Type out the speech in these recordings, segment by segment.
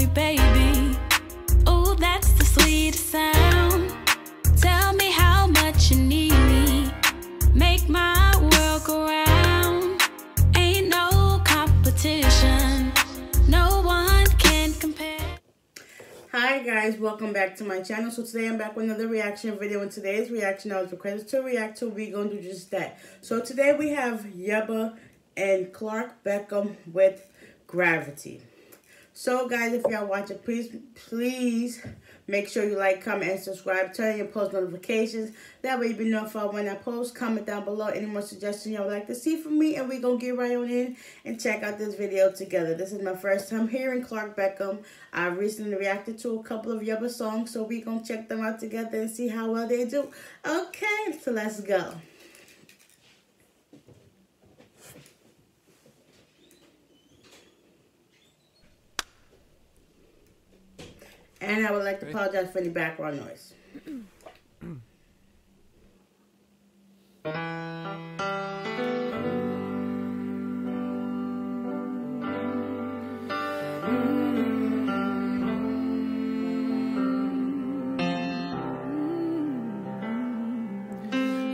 me, baby. Oh, that's the sweetest sound. Tell me how much you need me. Make my world go round. Ain't no competition. No one can compare. Hi guys, welcome back to my channel. So today I'm back with another reaction video. And today's reaction I was requested to react to. we gonna do just that. So today we have Yebba and Clark Beckham with Gravity. So guys, if y'all watching, please please make sure you like, comment, and subscribe. Turn on your post notifications. That way you'll be notified when I post. Comment down below any more suggestions y'all would like to see from me. And we gonna get right on in and check out this video together. This is my first time hearing Clark Beckham. I recently reacted to a couple of Yebba songs. So we gonna check them out together and see how well they do. Okay, so let's go. And I would like to apologize for any background noise.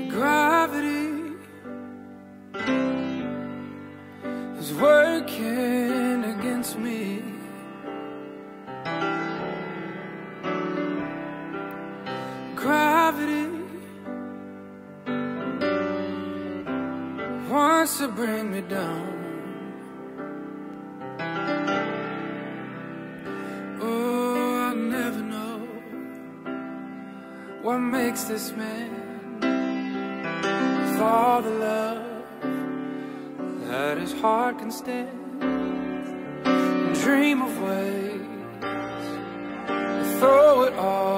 Gravity is working to bring me down. Oh, I never know what makes this man with all the love that his heart can stand. Dream of ways to throw it all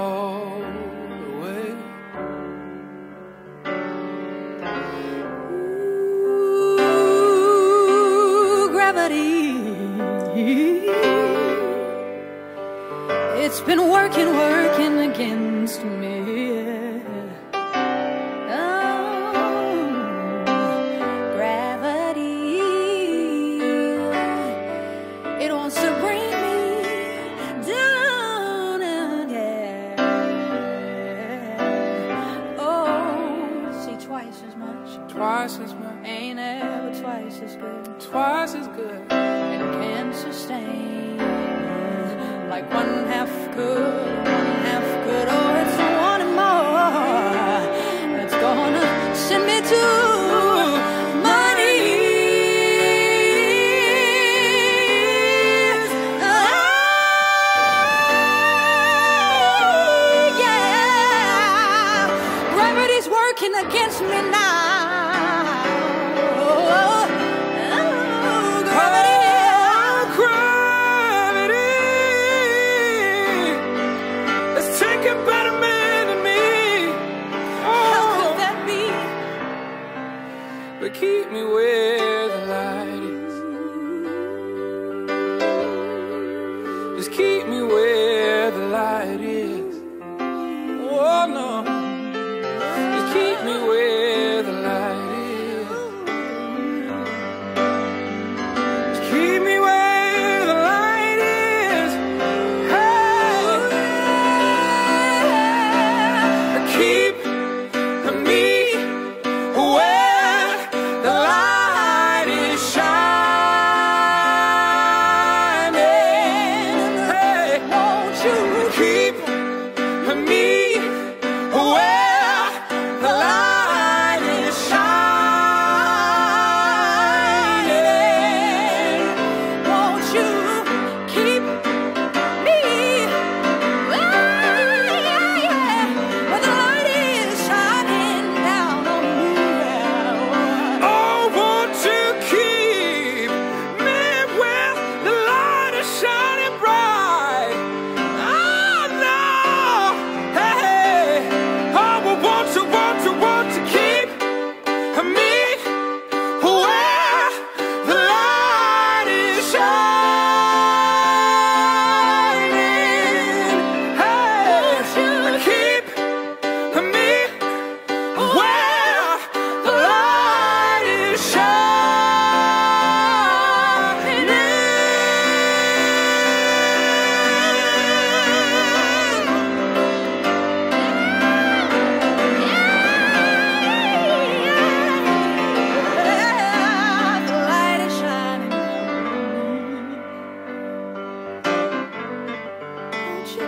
Twice as much, ain't ever twice as good twice as good. and can sustain like one half good, one half good. Oh, it's wanting more. It's gonna send me to. Oh, yeah. Gravity's working against me now.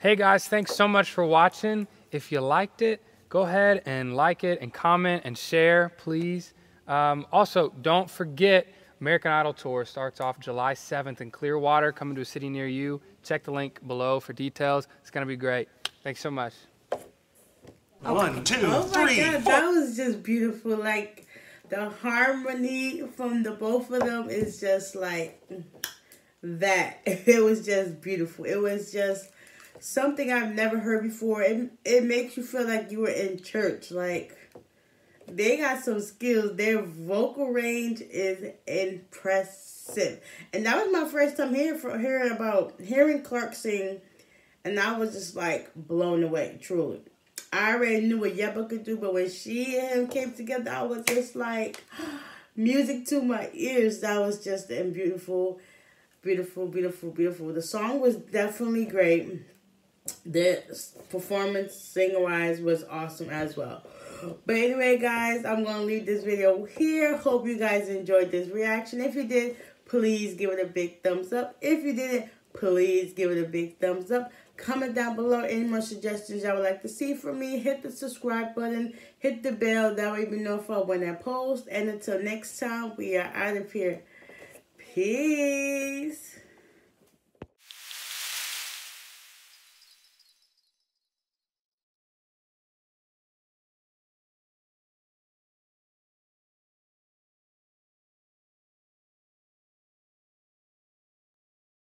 Hey guys, thanks so much for watching. If you liked it, go ahead and like it and comment and share, please. Um, also, don't forget American Idol Tour starts off July 7th in Clearwater, coming to a city near you. Check the link below for details. It's going to be great. Thanks so much. One, two, Oh my god, four. that was just beautiful. Like the harmony from the both of them is just like that. It was just beautiful. It was just something I've never heard before. It it makes you feel like you were in church. Like they got some skills. Their vocal range is impressive. And that was my first time hearing for hearing about hearing Clark sing and I was just like blown away, truly. I already knew what Yebba could do, but when she and him came together, I was just like music to my ears. That was just beautiful, beautiful, beautiful, beautiful. The song was definitely great. The performance singer wise was awesome as well. But anyway, guys, I'm gonna leave this video here. Hope you guys enjoyed this reaction. If you did, please give it a big thumbs up. If you didn't, please give it a big thumbs up. Comment down below any more suggestions y'all would like to see from me. Hit the subscribe button. Hit the bell. That way you know for when I post. And until next time, we are out of here. Peace.